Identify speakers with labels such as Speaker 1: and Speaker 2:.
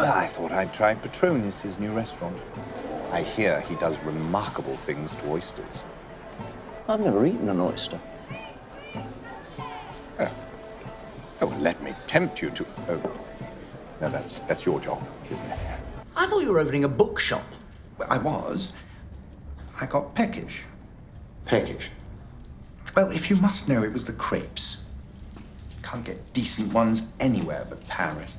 Speaker 1: I thought I'd try Petronius, his new restaurant. I hear he does remarkable things to oysters.
Speaker 2: I've never eaten an oyster.
Speaker 1: Oh, oh well, let me tempt you to. Oh, no, that's that's your job, isn't it?
Speaker 3: I thought you were opening a bookshop.
Speaker 1: Well, I was. I got peckish.
Speaker 3: Peckish.
Speaker 1: Well, if you must know, it was the crepes. Can't get decent ones anywhere but Paris.